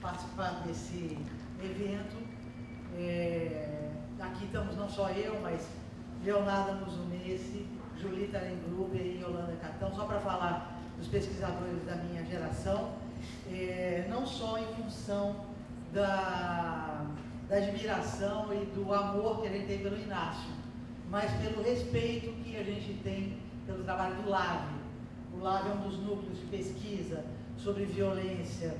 participar desse evento. É, aqui estamos não só eu, mas Leonardo Musumesi, Julita Lengruber e Yolanda Catão, só para falar dos pesquisadores da minha geração, é, não só em função da, da admiração e do amor que a gente tem pelo Inácio, mas pelo respeito que a gente tem pelo trabalho do LAVE. O LAVE é um dos núcleos de pesquisa sobre violência,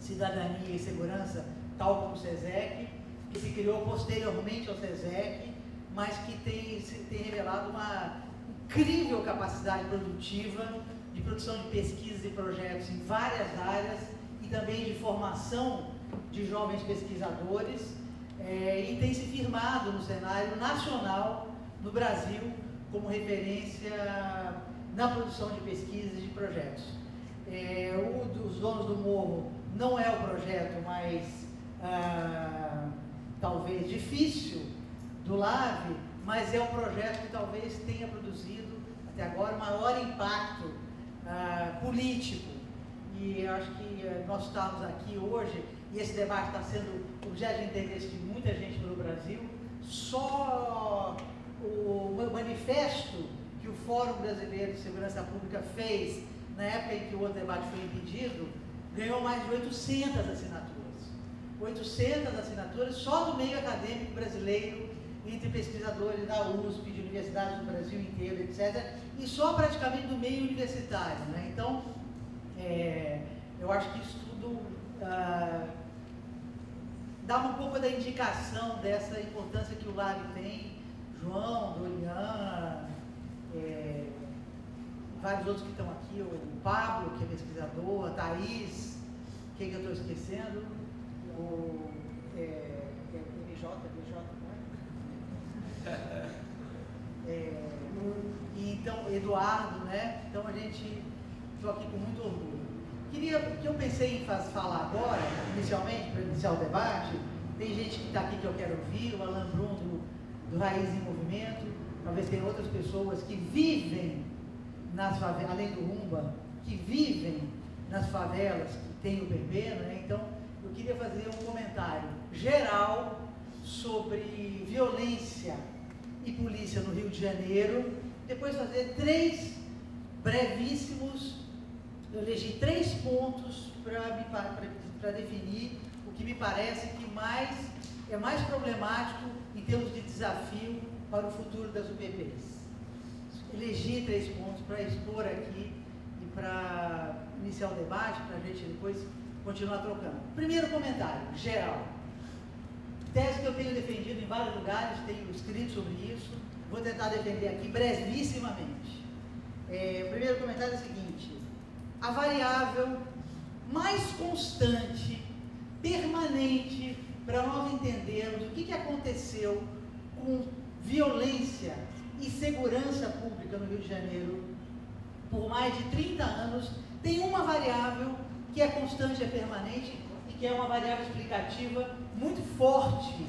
cidadania e segurança, tal como o SESEC, que se criou posteriormente ao SESEC, mas que tem, tem revelado uma incrível capacidade produtiva de produção de pesquisas e projetos em várias áreas e também de formação de jovens pesquisadores é, e tem se firmado no cenário nacional no Brasil como referência na produção de pesquisas e de projetos. É, o dos donos do morro não é o projeto mais ah, talvez difícil do LAVE, mas é o projeto que talvez tenha produzido até agora maior impacto ah, político. E acho que eh, nós estamos aqui hoje, e esse debate está sendo objeto de interesse de muita gente no Brasil, só o manifesto que o Fórum Brasileiro de Segurança Pública fez na época em que o outro debate foi impedido, ganhou mais de 800 assinaturas. 800 assinaturas só do meio acadêmico brasileiro, entre pesquisadores da USP, de universidades do Brasil inteiro, etc. E só praticamente do meio universitário. Né? Então, é, eu acho que isso tudo ah, dá um pouco da indicação dessa importância que o LAB tem João, Dorian, é, vários outros que estão aqui, o Pablo, que é pesquisador, a Thaís, quem que eu estou esquecendo? O é, é, MJ, não é? é então, Eduardo, né? Então a gente estou aqui com muito orgulho. Queria que eu pensei em faz, falar agora, inicialmente, para iniciar o debate, tem gente que está aqui que eu quero ouvir, o Alan Bruno do Raiz em Movimento, talvez tenha outras pessoas que vivem nas favelas, além do Rumba, que vivem nas favelas, que tem o bebê, né? Então, eu queria fazer um comentário geral sobre violência e polícia no Rio de Janeiro, depois fazer três brevíssimos, eu elegi três pontos para definir o que me parece que mais é mais problemático em termos de desafio para o futuro das UPPs. Elegi três pontos para expor aqui para iniciar o debate, para a gente depois continuar trocando. Primeiro comentário, geral. Tese que eu tenho defendido em vários lugares, tenho escrito sobre isso, vou tentar defender aqui brevissimamente. É, o primeiro comentário é o seguinte: a variável mais constante, permanente, para nós entendermos o que, que aconteceu com violência e segurança pública no Rio de Janeiro por mais de 30 anos, tem uma variável que é constante, é permanente e que é uma variável explicativa muito forte,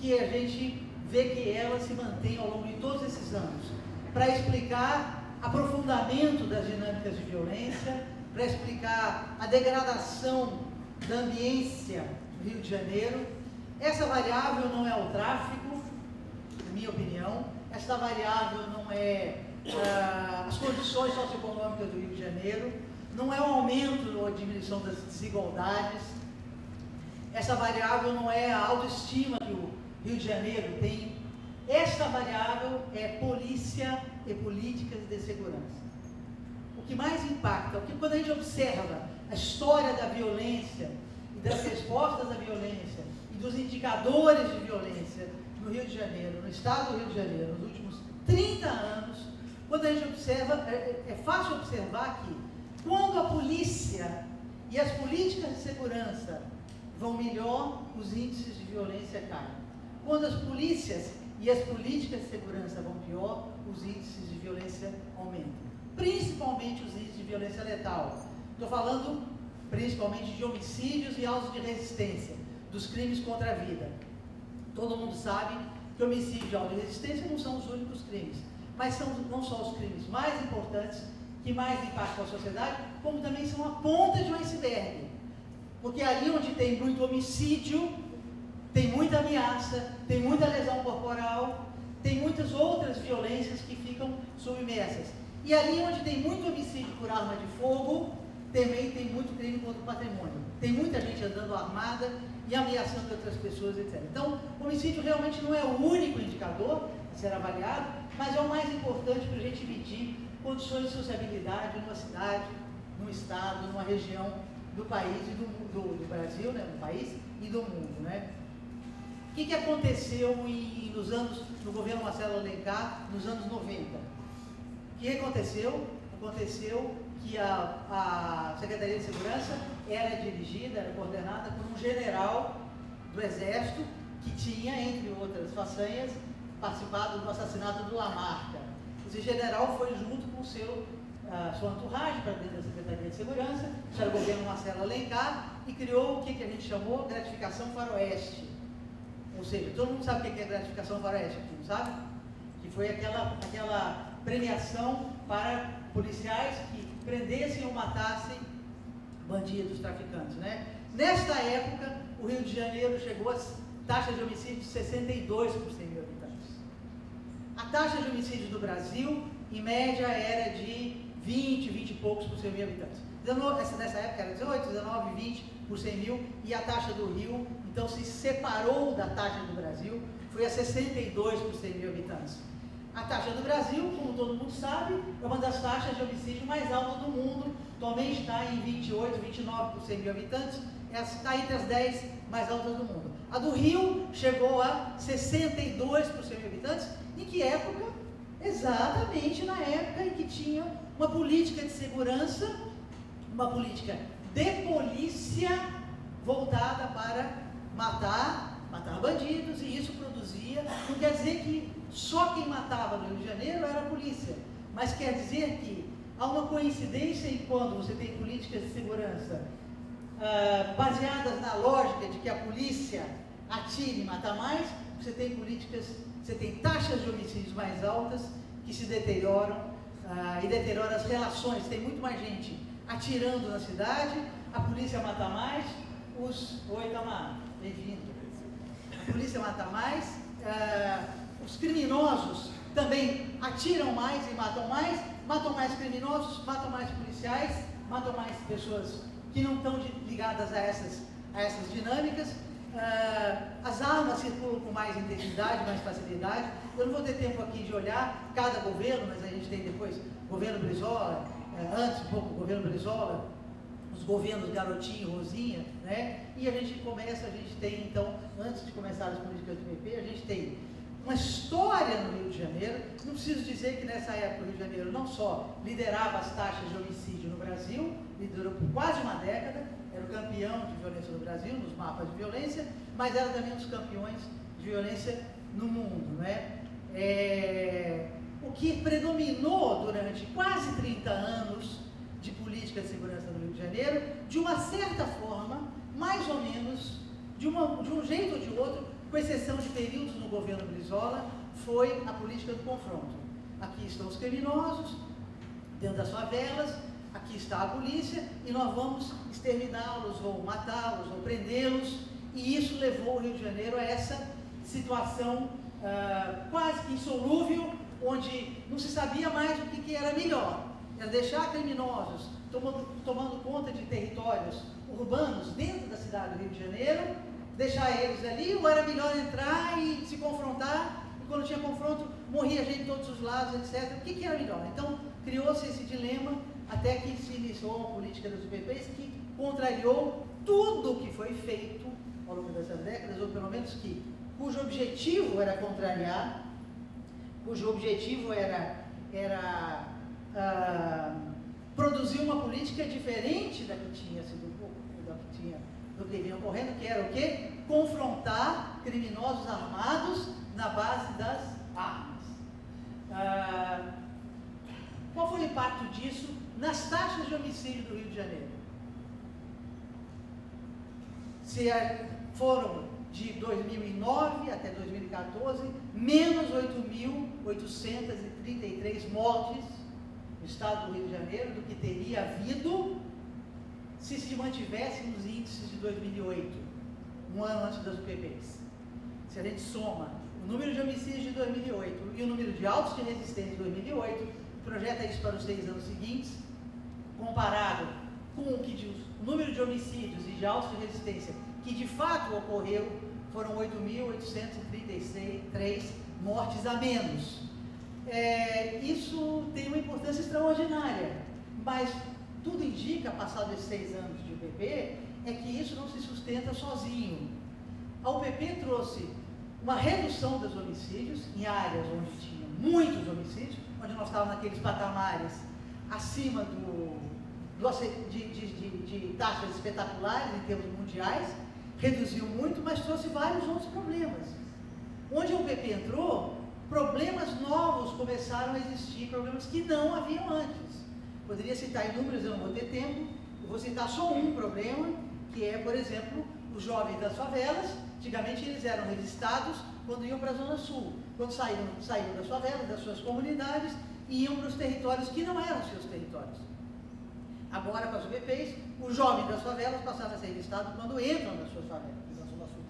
que a gente vê que ela se mantém ao longo de todos esses anos, para explicar aprofundamento das dinâmicas de violência, para explicar a degradação da ambiência do Rio de Janeiro. Essa variável não é o tráfico, na minha opinião, essa variável não é as condições socioeconômicas do Rio de Janeiro, não é o aumento ou diminuição das desigualdades, essa variável não é a autoestima que o Rio de Janeiro tem, esta variável é polícia e políticas de segurança. O que mais impacta, o que quando a gente observa a história da violência e das respostas à violência e dos indicadores de violência no Rio de Janeiro, no estado do Rio de Janeiro, nos últimos 30 anos, quando a gente observa, é, é, é fácil observar que quando a polícia e as políticas de segurança vão melhor, os índices de violência caem. Quando as polícias e as políticas de segurança vão pior, os índices de violência aumentam. Principalmente os índices de violência letal. Estou falando principalmente de homicídios e autos de resistência, dos crimes contra a vida. Todo mundo sabe que homicídio e auto de resistência não são os únicos crimes, mas são não só os crimes mais importantes que mais impactam a sociedade, como também são a ponta de um iceberg. Porque ali onde tem muito homicídio, tem muita ameaça, tem muita lesão corporal, tem muitas outras violências que ficam submersas. E ali onde tem muito homicídio por arma de fogo, também tem muito crime contra o patrimônio. Tem muita gente andando armada e ameaçando outras pessoas, etc. Então, o homicídio realmente não é o único indicador ser avaliado, mas é o mais importante para a gente medir condições de sociabilidade numa cidade, num estado, numa região do país e do, do, do Brasil, né, do país e do mundo, né? O que, que aconteceu em, nos anos, no governo Marcelo Alencar, nos anos 90? O que aconteceu? Aconteceu que a, a Secretaria de Segurança era dirigida, era coordenada por um general do Exército que tinha, entre outras façanhas, participado do assassinato do Lamarca. Esse general foi junto com seu, a sua entourage para dentro da Secretaria de Segurança, era o governo Marcelo Alencar, e criou o que, que a gente chamou gratificação faroeste. Ou seja, todo mundo sabe o que é gratificação faroeste aqui, não sabe? Que foi aquela, aquela premiação para policiais que prendessem ou matassem bandidos, traficantes, né? Nesta época, o Rio de Janeiro chegou a taxa de homicídio de 62 por 100 mil habitantes. A taxa de homicídio do Brasil, em média, era de 20, 20 e poucos por 100 mil habitantes. Nessa época era 18, 19, 20 por 100 mil, e a taxa do Rio, então, se separou da taxa do Brasil, foi a 62 por 100 mil habitantes. A taxa do Brasil, como todo mundo sabe, é uma das taxas de homicídio mais altas do mundo. Atualmente está em 28, 29 por 100 mil habitantes. Está entre as 10 mais altas do mundo. A do Rio chegou a 62 por 100 mil habitantes. Em que época? Exatamente na época em que tinha uma política de segurança, uma política de polícia voltada para matar, matar bandidos, e isso produzia. Não quer dizer que só quem matava no Rio de Janeiro era a polícia. Mas quer dizer que há uma coincidência em quando você tem políticas de segurança uh, baseadas na lógica de que a polícia atire e mata mais, você tem políticas, você tem taxas de homicídios mais altas que se deterioram uh, e deterioram as relações. Tem muito mais gente atirando na cidade, a polícia mata mais, os. Oi, Tamar, bem-vindo. A polícia mata mais. Uh, os criminosos também atiram mais e matam mais, matam mais criminosos, matam mais policiais, matam mais pessoas que não estão ligadas a essas, a essas dinâmicas. Uh, as armas circulam com mais intensidade, mais facilidade. Eu não vou ter tempo aqui de olhar cada governo, mas a gente tem depois governo Brizola, uh, antes um pouco governo Brizola, os governos Garotinho, Rosinha, né? E a gente começa, a gente tem então, antes de começar as políticas do PP, a gente tem uma história no Rio de Janeiro. Não preciso dizer que nessa época o Rio de Janeiro não só liderava as taxas de homicídio no Brasil, liderou por quase uma década, era o campeão de violência no Brasil, nos mapas de violência, mas era também um dos campeões de violência no mundo. Né? É, o que predominou durante quase 30 anos de política de segurança no Rio de Janeiro, de uma certa forma, mais ou menos, de, uma, de um jeito ou de outro, com exceção de períodos no governo Brizola, foi a política do confronto. Aqui estão os criminosos, dentro das favelas, aqui está a polícia, e nós vamos exterminá-los, ou matá-los, ou prendê-los, e isso levou o Rio de Janeiro a essa situação uh, quase que insolúvel, onde não se sabia mais o que, que era melhor. Era deixar criminosos tomando, tomando conta de territórios urbanos dentro da cidade do Rio de Janeiro, deixar eles ali, ou era melhor entrar e se confrontar, e quando tinha confronto, morria gente de todos os lados, etc. O que, que era melhor? Então, criou-se esse dilema até que se iniciou a política dos UPPs que contrariou tudo o que foi feito ao longo dessas décadas, ou pelo menos que, cujo objetivo era contrariar, cujo objetivo era, era uh, produzir uma política diferente da que tinha sido da que tinha do que vinha ocorrendo, que era o quê? Confrontar criminosos armados na base das armas. Ah, qual foi o impacto disso nas taxas de homicídio do Rio de Janeiro? Se é, foram de 2009 até 2014, menos 8.833 mortes no estado do Rio de Janeiro do que teria havido se se mantivesse nos índices de 2008, um ano antes das UPPs. Se a gente soma o número de homicídios de 2008 e o número de autos de resistência de 2008, projeta isso para os seis anos seguintes, comparado com o que diz, o número de homicídios e de autos de resistência que de fato ocorreu, foram 8.833 mortes a menos. É, isso tem uma importância extraordinária, mas tudo indica, passados esses seis anos de UPP, é que isso não se sustenta sozinho. A UPP trouxe uma redução dos homicídios em áreas onde tinha muitos homicídios, onde nós estávamos naqueles patamares acima do, do de, de, de, de taxas espetaculares em termos mundiais, reduziu muito, mas trouxe vários outros problemas. Onde a UPP entrou, problemas novos começaram a existir, problemas que não haviam antes. Poderia citar inúmeros, eu não vou ter tempo, eu vou citar só um problema, que é, por exemplo, os jovens das favelas, antigamente eles eram revistados quando iam para a Zona Sul. Quando saíram, saíram das favelas, das suas comunidades, iam para os territórios que não eram seus territórios. Agora, com as UBPs, os jovens das favelas passaram a ser revistados quando entram nas suas favelas, na Zona Sul.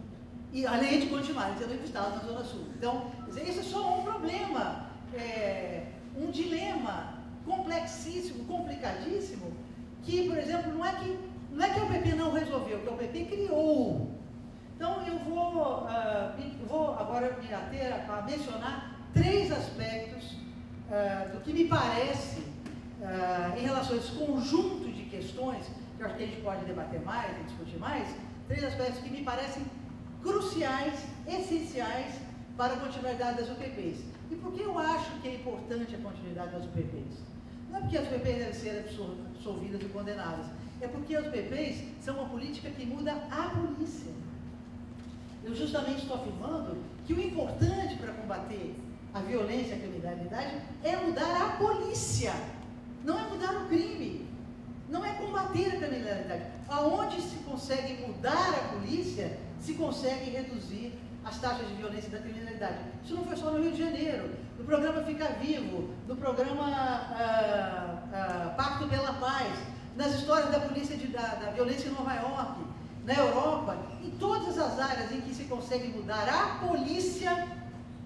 E além de continuarem sendo revistados na Zona Sul. Então, esse é só um problema, é, um dilema complexíssimo, complicadíssimo, que, por exemplo, não é que, não é que o PP não resolveu, que o PP criou. Então, eu vou, uh, vou agora me ater a, mencionar três aspectos uh, do que me parece uh, em relação a esse conjunto de questões, que eu acho que a gente pode debater mais e discutir mais, três aspectos que me parecem cruciais, essenciais para a continuidade das UPPs. E por que eu acho que é importante a continuidade das UPPs? Não é porque as UPPs devem ser absolvidas e condenadas, é porque as UPPs são uma política que muda a polícia. Eu justamente estou afirmando que o importante para combater a violência e a criminalidade é mudar a polícia não é mudar o crime, não é combater a criminalidade. Aonde se consegue mudar a polícia, se consegue reduzir as taxas de violência e da criminalidade. Isso não foi só no Rio de Janeiro. No programa Fica Vivo, no programa ah, ah, Pacto pela Paz, nas histórias da polícia de, da, da violência em Nova York, na Europa, em todas as áreas em que se consegue mudar a polícia,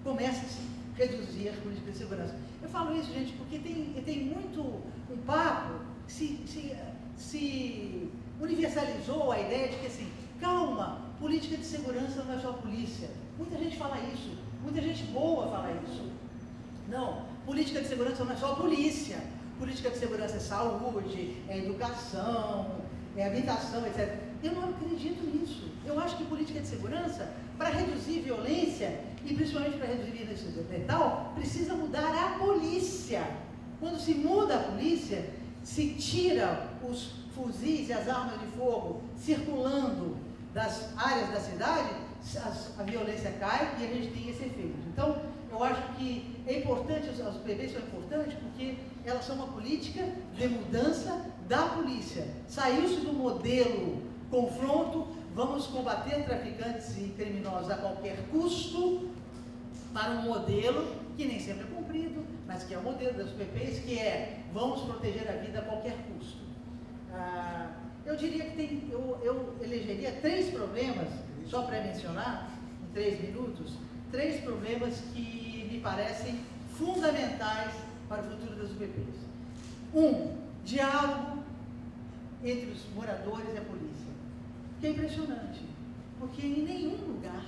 começa-se a reduzir as políticas de segurança. Eu falo isso, gente, porque tem, tem muito um papo que se, se, se universalizou a ideia de que assim, calma, política de segurança não é só polícia. Muita gente fala isso, muita gente boa fala isso. Não, política de segurança não é só polícia. Política de segurança é saúde, é educação, é habitação, etc. Eu não acredito nisso. Eu acho que política de segurança, para reduzir violência, e principalmente para reduzir violência letal, precisa mudar a polícia. Quando se muda a polícia, se tira os fuzis e as armas de fogo circulando das áreas da cidade, a violência cai e a gente tem esse efeito. Então, eu acho que é importante, as PBs são importantes porque elas são uma política de mudança da polícia. Saiu-se do modelo confronto, vamos combater traficantes e criminosos a qualquer custo, para um modelo que nem sempre é cumprido, mas que é o modelo das PPs, que é vamos proteger a vida a qualquer custo. Ah, eu diria que tem, eu, eu elegeria três problemas, só para mencionar, em três minutos, três problemas que me parecem fundamentais para o futuro das UPPs. Um, diálogo entre os moradores e a polícia. Que é impressionante, porque em nenhum lugar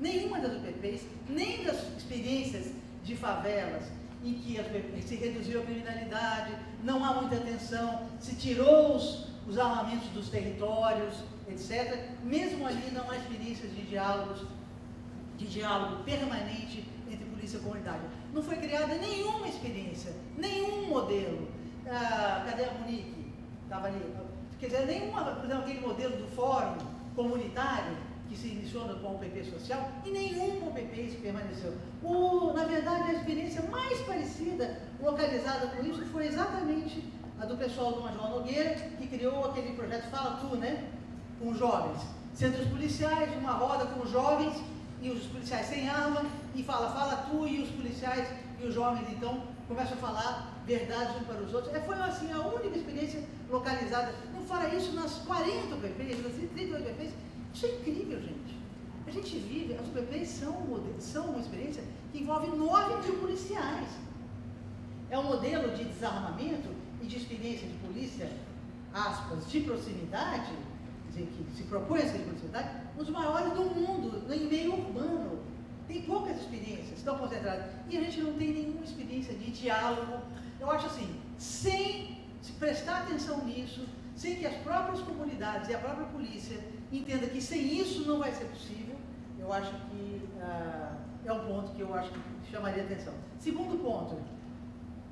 nenhuma das UPPs, nem das experiências de favelas em que se reduziu a criminalidade, não há muita atenção, se tirou os, os armamentos dos territórios, etc. Mesmo ali não há experiências de diálogos, de diálogo permanente entre polícia e comunidade. Não foi criada nenhuma experiência, nenhum modelo. Ah, cadê a Monique? Estava ali. Quer dizer, nenhuma, por exemplo, aquele modelo do fórum comunitário que se iniciou com o PP social e nenhum PP permaneceu. O, na verdade, a experiência mais parecida, localizada com isso, foi exatamente a do pessoal do Major Nogueira, que criou aquele projeto Fala Tu, né? Com jovens. Centros policiais, uma roda com jovens e os policiais sem arma, e fala, fala tu, e os policiais e os jovens, então, começam a falar verdades uns para os outros. É, foi assim, a única experiência localizada. Não fora isso, nas 40 UPPs, nas 38 UPPs, isso é incrível, gente. A gente vive, as UPPs são, são uma experiência que envolve 9 mil policiais. É um modelo de desarmamento e de experiência de polícia, aspas, de proximidade, dizer, que se propõe a ser de proximidade, um dos maiores do mundo, em meio urbano. Tem poucas experiências, estão concentradas. E a gente não tem nenhuma experiência de diálogo. Eu acho assim, sem se prestar atenção nisso, sem que as próprias comunidades e a própria polícia entendam que sem isso não vai ser possível, eu acho que uh, é um ponto que eu acho que chamaria atenção. Segundo ponto,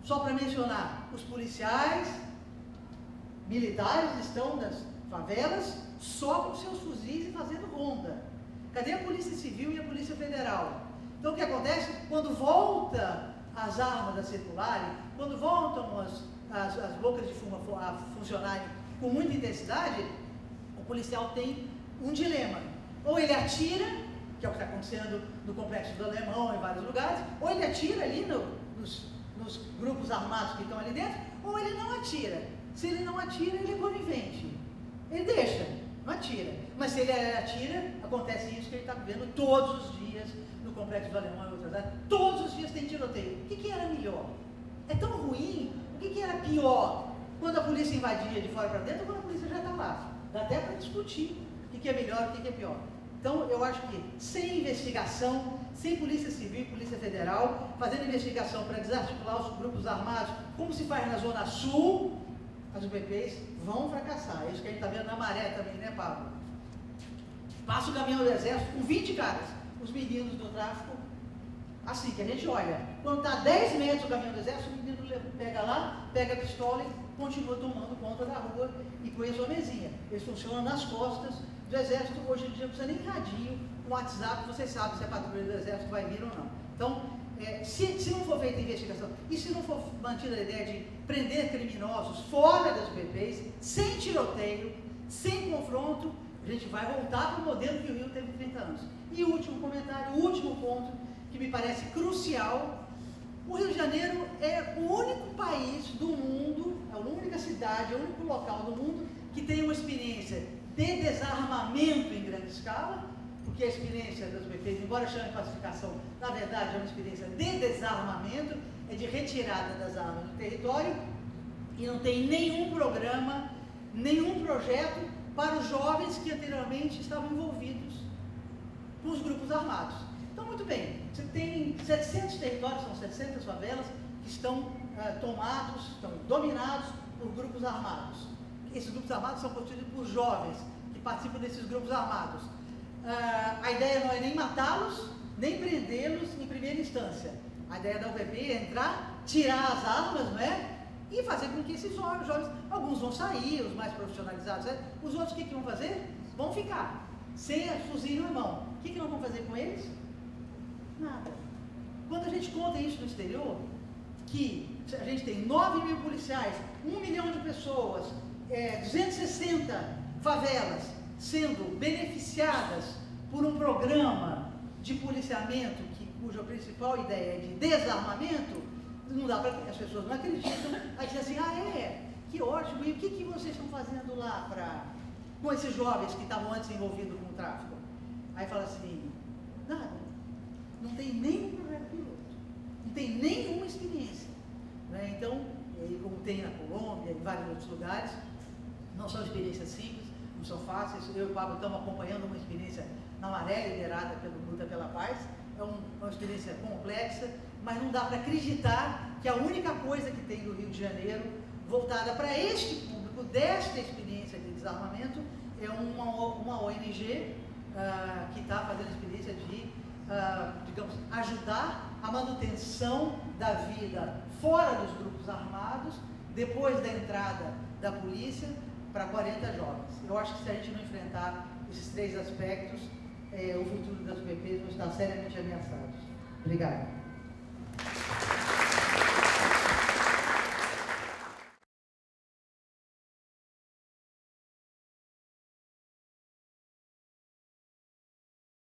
só para mencionar, os policiais militares estão nas favelas só com seus fuzis e fazendo ronda. Cadê a Polícia Civil e a Polícia Federal? Então o que acontece? Quando volta as armas a circularem, quando voltam as, as, as bocas de fumo a funcionarem com muita intensidade, o policial tem um dilema. Ou ele atira, que é o que está acontecendo no complexo do Alemão, em vários lugares, ou ele atira ali no, nos, nos grupos armados que estão ali dentro, ou ele não atira. Se ele não atira, ele é conivente. Ele deixa, não atira. Mas se ele atira, acontece isso que ele está vendo todos os dias no complexo do Alemão e outras áreas. Todos os dias tem tiroteio. O que, que era melhor? É tão ruim? O que, que era pior? Quando a polícia invadia de fora para dentro ou quando a polícia já está lá? Dá até para discutir o que, que é melhor e o que, que é pior. Então, eu acho que sem investigação, sem Polícia Civil e Polícia Federal, fazendo investigação para desarticular os grupos armados, como se faz na Zona Sul, as UPPs vão fracassar. É isso que a gente está vendo na maré também, né, Pablo? Passa o caminhão do exército com 20 caras, os meninos do tráfico, assim, que a gente olha. Quando está a 10 metros do caminhão do exército, o menino pega lá, pega a pistola e continua tomando conta da rua e a sua mesinha. Eles funcionam nas costas do exército, hoje em dia não precisa nem radinho, um WhatsApp, você sabe se a patrulha do exército vai vir ou não. Então, é, se, se, não for feita a investigação e se não for mantida a ideia de prender criminosos fora das UPPs, sem tiroteio, sem confronto, a gente vai voltar para o modelo que o Rio teve 30 anos. E o último comentário, o último ponto, que me parece crucial, o Rio de Janeiro é o único país do mundo, é a única cidade, é o único local do mundo que tem uma experiência de desarmamento em grande escala, porque a experiência das UPPs, embora chame de pacificação, na verdade é uma experiência de desarmamento, é de retirada das armas do território, e não tem nenhum programa, nenhum projeto para os jovens que anteriormente estavam envolvidos com os grupos armados. Então, muito bem, você tem 700 territórios, são 700 favelas, que estão uh, tomados, estão dominados por grupos armados. Esses grupos armados são constituídos por jovens que participam desses grupos armados. Uh, a ideia não é nem matá-los, nem prendê-los em primeira instância. A ideia da UPP é entrar, tirar as armas, não é? E fazer com que esses jovens, jovens alguns vão sair, os mais profissionalizados, né? os outros o que, que vão fazer? Vão ficar, sem a fuzil na mão. O que, que nós vamos fazer com eles? Nada. Quando a gente conta isso no exterior, que a gente tem 9 mil policiais, 1 milhão de pessoas, é, 260 favelas sendo beneficiadas por um programa de policiamento que, cuja principal ideia é de desarmamento, não dá para as pessoas não acreditam, aí dizer assim, ah é, que ótimo, e o que, que vocês estão fazendo lá pra, com esses jovens que estavam antes envolvidos com o tráfico? Aí fala assim, nada, não tem nenhum projeto piloto, não tem nenhuma experiência. Né? Então, como tem na Colômbia, em vários outros lugares, não são experiências simples, não são fáceis. Eu e o Pablo estamos acompanhando uma experiência na Maré, liderada pelo Luta pela Paz. É um, uma experiência complexa, mas não dá para acreditar que a única coisa que tem no Rio de Janeiro, voltada para este público, desta experiência de desarmamento, é uma, uma ONG uh, ah, que está fazendo a experiência de, uh, digamos, ajudar a manutenção da vida fora dos grupos armados, depois da entrada da polícia, para 40 jovens. Eu acho que se a gente não enfrentar esses três aspectos, é, o futuro das UPPs vai estar seriamente ameaçado. Obrigado.